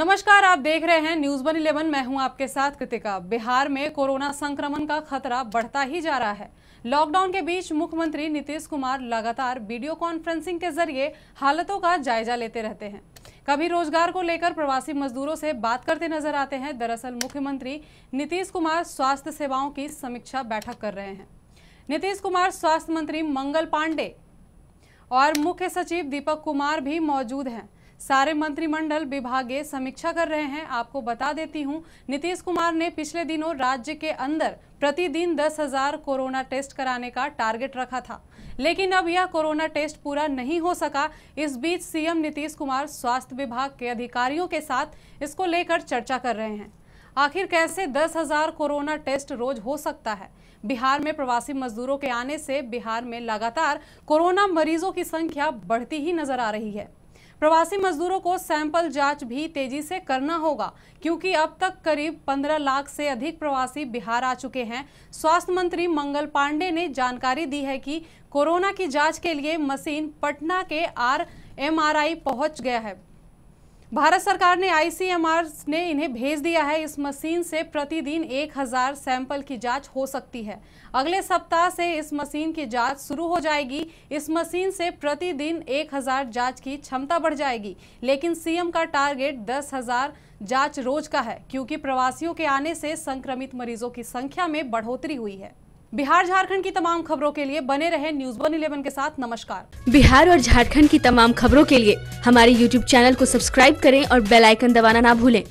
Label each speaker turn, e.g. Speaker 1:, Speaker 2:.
Speaker 1: नमस्कार, आप देख रहे हैं न्यूज़ वन इलेवन मैं हूँ आपके साथ कृतिका। बिहार में कोरोना संक्रमण का खतरा बढ़ता ही जा रहा है। लॉकडाउन के बीच मुख्यमंत्री नीतीश कुमार लगातार वीडियो कॉन्फ्रेंसिंग के ज़रिए हालतों का जायजा लेते रहते हैं। कभी रोज़गार को लेकर प्रवासी मजदूरों से बात करते नज़र आते हैं। दरअसल मुख्यमंत्री नीतीश कुमार स्वास्थ्य सेवाओं की समीक्षा बैठक कर रहे हैं। नीतीश कुमार स्वास्थ्य मंत्री मंगल पांडे और मुख्य सचिव दीपक कुमार भी मौजूद हैं। सारे मंत्रिमंडल विभागीय समीक्षा कर रहे हैं। आपको बता देती हूँ, नीतीश कुमार ने पिछले दिनों राज्य के अंदर प्रतिदिन दस हज़ार कोरोना टेस्ट कराने का टारगेट रखा था। लेकिन अब यह कोरोना टेस्ट पूरा नहीं हो सका। इस बीच सीएम नीतीश कुमार स्वास्थ्य विभाग के अधिकारियों के साथ इसको लेकर चर्चा कर रहे हैं। आखिर कैसे दस हज़ार कोरोना टेस्ट रोज हो सकता है? बिहार में प्रवासी मजदूरों के आने से बिहार में लगातार कोरोना मरीजों की संख्या बढ़ती ही नज़र आ रही है। प्रवासी मजदूरों को सैंपल जाँच भी तेज़ी से करना होगा, क्योंकि अब तक करीब 15 लाख से अधिक प्रवासी बिहार आ चुके हैं। स्वास्थ्य मंत्री मंगल पांडे ने जानकारी दी है कि कोरोना की जाँच के लिए मशीन पटना के आर एमआरआई पहुँच गया है। भारत सरकार ने आईसीएमआर ने इन्हें भेज दिया है। इस मशीन से प्रतिदिन 1000 सैंपल की जाँच हो सकती है। अगले सप्ताह से इस मशीन की जाँच शुरू हो जाएगी। इस मशीन से प्रतिदिन 1000 जाँच की क्षमता बढ़ जाएगी। लेकिन सीएम का टारगेट 10000 जाँच रोज का है, क्योंकि प्रवासियों के आने से संक्रमित मरीजों की संख्या में बढ़ोतरी हुई है। बिहार झारखंड की तमाम खबरों के लिए बने रहे न्यूज़ वन इलेवन के साथ। नमस्कार।
Speaker 2: बिहार और झारखंड की तमाम खबरों के लिए हमारे यूट्यूब चैनल को सब्सक्राइब करें और बेलाइकन दबाना ना भूलें।